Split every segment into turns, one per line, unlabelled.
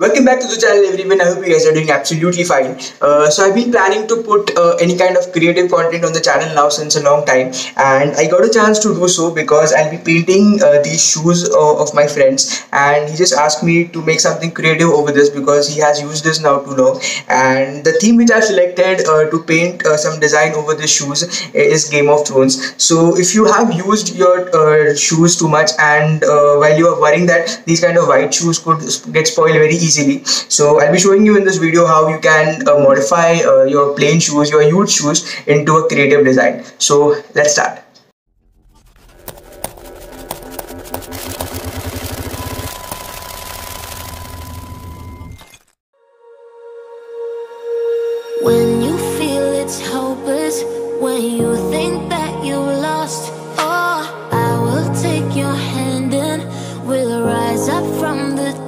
Welcome back to the channel everyone, I hope you guys are doing absolutely fine. Uh, so I've been planning to put uh, any kind of creative content on the channel now since a long time and I got a chance to do so because I'll be painting uh, these shoes uh, of my friends and he just asked me to make something creative over this because he has used this now too long and the theme which I've selected uh, to paint uh, some design over the shoes is Game of Thrones. So if you have used your shoes too much and while you are worrying that these kind of white shoes could get spoiled very easily easily. So I'll be showing you in this video how you can uh, modify uh, your plain shoes your huge shoes into a creative design. So let's start.
When you feel it's hopeless When you think that you lost Oh, I will take your hand and We'll rise up from the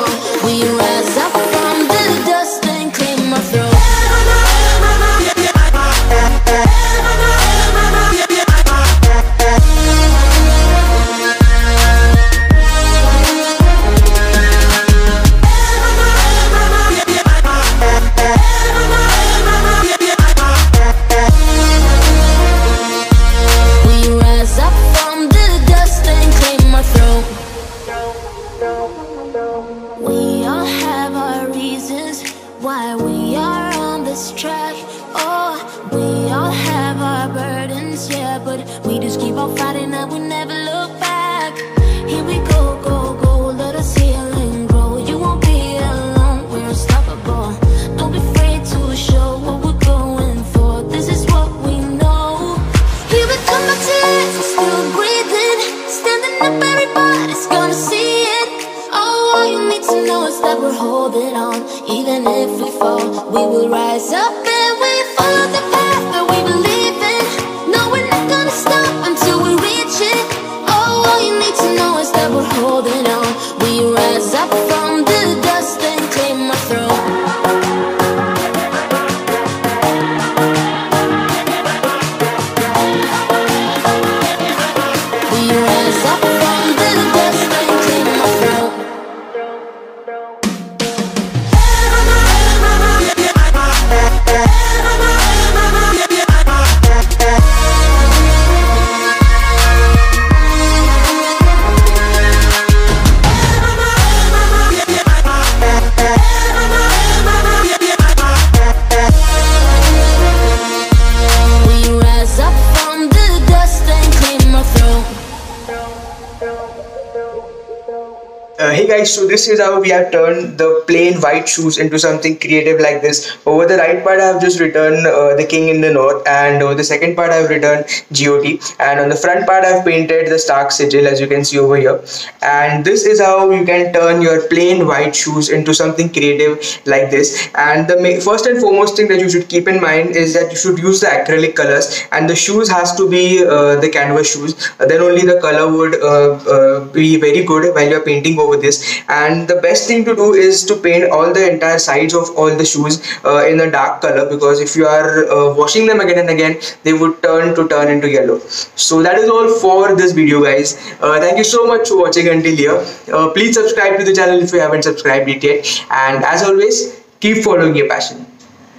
why we are on this track. Oh, we all have our burdens, yeah, but we just keep on fighting and we never look back. Here we go, we will rise up
Uh, hey guys, so this is how we have turned the plain white shoes into something creative like this. Over the right part I have just written uh, the king in the north and over the second part I have written GOT and on the front part I have painted the Stark sigil as you can see over here. And this is how you can turn your plain white shoes into something creative like this. And the first and foremost thing that you should keep in mind is that you should use the acrylic colors and the shoes has to be uh, the canvas shoes. then only the color would uh, uh, be very good while you're painting over this and the best thing to do is to paint all the entire sides of all the shoes uh, in a dark color because if you are uh, washing them again and again they would turn to turn into yellow. So that is all for this video guys. Uh, thank you so much for watching until here. Uh, please subscribe to the channel if you haven't subscribed it yet. And as always keep following your passion